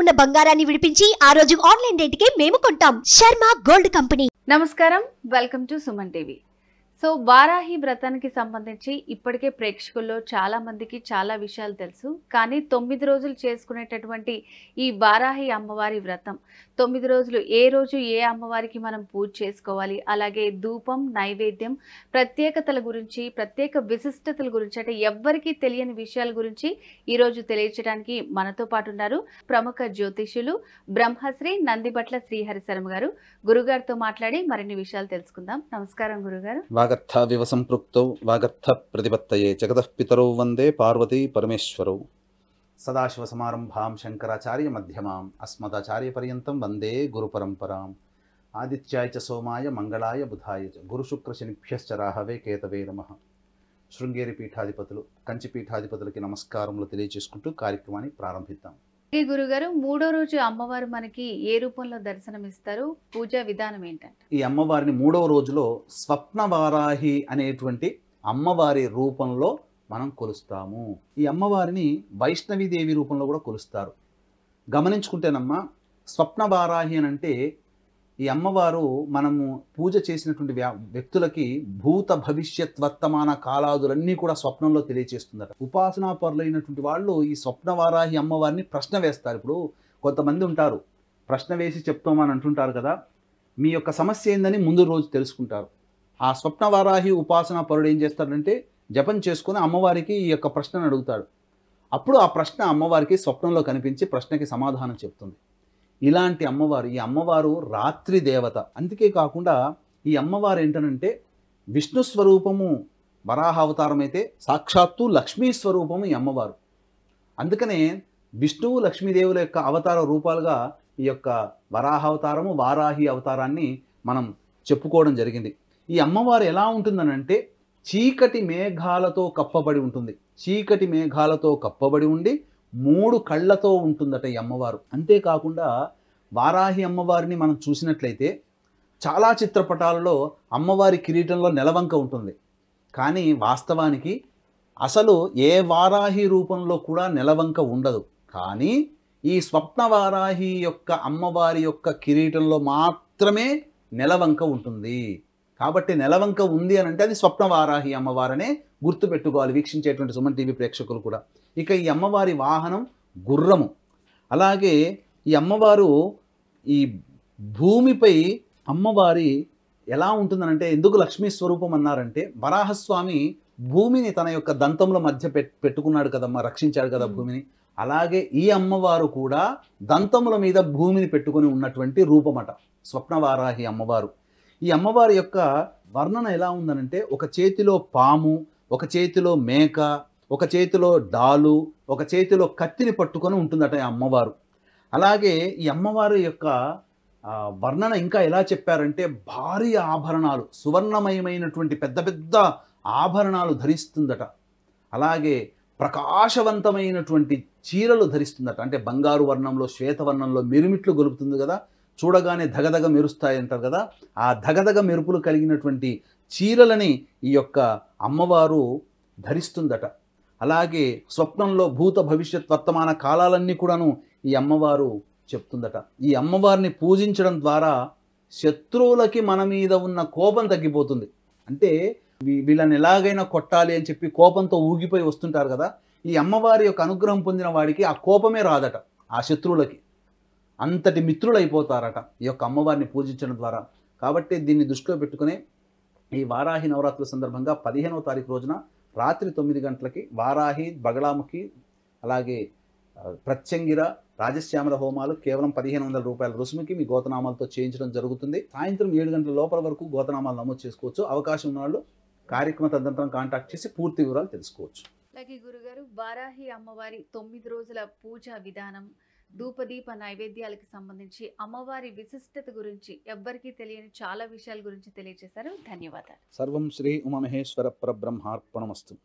ఉన్న బంగారాన్ని విడిపించి ఆ రోజు ఆన్లైన్ రేటుకే మేము కొంటాం. Sharma gold company. నమస్కారం. Welcome to Suman TV. So Varahi వ్రతానికి సంబంధించి ఇప్పటికే ప్రేక్షకుల్లో చాలా మందికి చాలా విషయాలు తెలుసు. కానీ తొమ్మిది రోజులు చేసుకునేటటువంటి ఈ వారాహి అమ్మవారి వ్రతం తొమ్మిది రోజులు ఏ రోజు ఏ అమ్మవారికి మనం పూజ చేసుకోవాలి అలాగే ధూపం నైవేద్యం ప్రత్యేకతల గురించి ప్రత్యేక విశిష్టతల గురించి అంటే ఎవ్వరికీ తెలియని విషయాల గురించి ఈరోజు తెలియచడానికి మనతో పాటు ఉన్నారు ప్రముఖ జ్యోతిష్యులు బ్రహ్మశ్రీ నందిబట్ల శ్రీహరి శర్మ గారు. గురుగారితో మాట్లాడి మరిన్ని విషయాలు తెలుసుకుందాం. నమస్కారం గురుగారు. వాగర్థావివ సంపృక్తౌ వాగర్థ ప్రతిపత్తయే జగతఃపితరౌ వందే పార్వతీ పరమేశ్వరౌ. సదాశివసమారంభాం శంకరాచార్య మధ్యమాం అస్మదాచార్యపర్యంతం వందే గురుపరంపరాం. ఆదిత్యాయ చ సోమాయ మంగళాయ బుధాయ చ గురుశుక్ర రాహవే కేతవే నమ. శృంగేరి పీఠాధిపతులు కంచి పీఠాధిపతులకి నమస్కారములు తెలియజేసుకుంటూ కార్యక్రమాన్ని ప్రారంభిద్దాం. ఈ గురుగారు మూడో రోజు అమ్మవారు మనకి ఏ రూపంలో దర్శనమిస్తారు? పూజా విధానం ఏంటంటే? ఈ అమ్మవారిని మూడవ రోజులో స్వప్నవారాహి అనేటువంటి అమ్మవారి రూపంలో మనం కొలుస్తాము. ఈ అమ్మవారిని వైష్ణవీదేవి రూపంలో కూడా కొలుస్తారు. గమనించుకుంటేనమ్మా స్వప్నవారాహి అని అంటే ఈ అమ్మవారు మనము పూజ చేసినటువంటి వ్యక్తులకి భూత భవిష్యత్ వర్తమాన కాలాదులన్నీ కూడా స్వప్నంలో తెలియజేస్తుందట ఉపాసనా పరులైనటువంటి వాళ్ళు ఈ స్వప్నవారాహి అమ్మవారిని ప్రశ్న వేస్తారు. ఇప్పుడు కొంతమంది ఉంటారు ప్రశ్న వేసి చెప్తామని అంటుంటారు కదా మీ యొక్క సమస్య ఏందని ముందు రోజు తెలుసుకుంటారు. ఆ స్వప్నవారాహి ఉపాసనా పరుడు ఏం చేస్తాడంటే జపం చేసుకుని అమ్మవారికి ఈ యొక్క ప్రశ్నను అడుగుతాడు. అప్పుడు ఆ ప్రశ్న అమ్మవారికి స్వప్నంలో కనిపించి ప్రశ్నకి సమాధానం చెప్తుంది. ఇలాంటి అమ్మవారు ఈ అమ్మవారు రాత్రి దేవత. అందుకే కాకుండా ఈ అమ్మవారు ఏంటనంటే విష్ణు స్వరూపము వరాహ అవతారం అయితే సాక్షాత్తు లక్ష్మీ స్వరూపము ఈ అమ్మవారు. అందుకనే విష్ణువు లక్ష్మీదేవుల యొక్క అవతార రూపాలుగా ఈ యొక్క వరాహ అవతారము వారాహి అవతారాన్ని మనం చెప్పుకోవడం జరిగింది. ఈ అమ్మవారు ఎలా ఉంటుందనంటే చీకటి మేఘాలతో కప్పబడి ఉంటుంది. చీకటి మేఘాలతో కప్పబడి ఉండి మూడు కళ్ళతో ఉంటుందట ఈ అమ్మవారు. అంతేకాకుండా వారాహి అమ్మవారిని మనం చూసినట్లయితే చాలా చిత్రపటాలలో అమ్మవారి కిరీటంలో నెలవంక ఉంటుంది. కానీ వాస్తవానికి అసలు ఏ వారాహి రూపంలో కూడా నెలవంక ఉండదు. కానీ ఈ స్వప్న వారాహి యొక్క అమ్మవారి యొక్క కిరీటంలో మాత్రమే నెలవంక ఉంటుంది. కాబట్టి నెలవంక ఉంది అని అంటే అది స్వప్న వారాహి అమ్మవారనే గుర్తుపెట్టుకోవాలి వీక్షించేటువంటి సుమన్ టీవీ ప్రేక్షకులు కూడా. ఇక ఈ అమ్మవారి వాహనం గుర్రము. అలాగే ఈ అమ్మవారు ఈ భూమిపై అమ్మవారి ఎలా ఉంటుందనంటే ఎందుకు లక్ష్మీ స్వరూపం అన్నారంటే వరాహస్వామి భూమిని తన యొక్క దంతముల మధ్య పెట్ పెట్టుకున్నాడు కదమ్మా రక్షించాడు కదా. భూమిని. అలాగే ఈ అమ్మవారు కూడా దంతముల మీద భూమిని పెట్టుకొని ఉన్నటువంటి రూపమట స్వప్నవారాహి అమ్మవారు. ఈ అమ్మవారి యొక్క వర్ణన ఎలా ఉందనంటే ఒక చేతిలో పాము ఒక చేతిలో మేక ఒక చేతిలో డాలు ఒక చేతిలో కత్తిని పట్టుకొని ఉంటుందట ఈ అమ్మవారు. అలాగే ఈ అమ్మవారి యొక్క వర్ణన ఇంకా ఎలా చెప్పారంటే భారీ ఆభరణాలు సువర్ణమయమైనటువంటి పెద్ద పెద్ద ఆభరణాలు ధరిస్తుందట. అలాగే ప్రకాశవంతమైనటువంటి చీరలు ధరిస్తుందట. అంటే బంగారు వర్ణంలో శ్వేతవర్ణంలో మిరుమిట్లు గొలుపుతుంది కదా చూడగానే ధగధగ మెరుస్తాయి అంటారు కదా ఆ ధగధగ మెరుపులు కలిగినటువంటి చీరలని ఈ యొక్క అమ్మవారు ధరిస్తుందట. అలాగే స్వప్నంలో భూత భవిష్యత్ వర్తమాన కాలాలన్నీ కూడాను ఈ అమ్మవారు చెప్తుందట. ఈ అమ్మవారిని పూజించడం ద్వారా శత్రువులకి మన మీద ఉన్న కోపం తగ్గిపోతుంది. అంటే వీ- వీళ్ళని ఎలాగైనా కొట్టాలి అని చెప్పి కోపంతో ఊగిపోయి వస్తుంటారు కదా ఈ అమ్మవారి యొక్క అనుగ్రహం పొందిన వాడికి ఆ కోపమే రాదట ఆ శత్రువులకి. అంతటి మిత్రులైపోతారట ఈ యొక్క అమ్మవారిని పూజించడం ద్వారా. కాబట్టి దీన్ని దృష్టిలో పెట్టుకుని ఈ వారాహి నవరాత్రుల సందర్భంగా పదిహేనవ తారీఖు రోజున రాత్రి తొమ్మిది గంటలకి వారాహి బగళాముఖి అలాగే ప్రత్యంగిర రాజశ్యామల హోమాలు కేవలం పదిహేను వందల రూపాయల రుసుముకి మీ గోతనామాలతో చేయించడం జరుగుతుంది. సాయంత్రం ఏడు గంటల లోపల వరకు గోతనామాలు నమోదు చేసుకోవచ్చు. అవకాశం ఉన్న వాళ్ళు కార్యక్రమ తదనంతరం కాంటాక్ట్ చేసి పూర్తి వివరాలు తెలుసుకోవచ్చు. అలాగే గురుగారు వారాహి అమ్మవారి తొమ్మిది రోజుల పూజా విధానం ధూపదీప నైవేద్యాలకు సంబంధించి అమ్మవారి విశిష్టత గురించి ఎవ్వరికీ తెలియని చాలా విషయాల గురించి తెలియజేశారు. ధన్యవాదాలు. సర్వం శ్రీ ఉమమహేశ్వర పరబ్రహ్మార్పణమస్తు.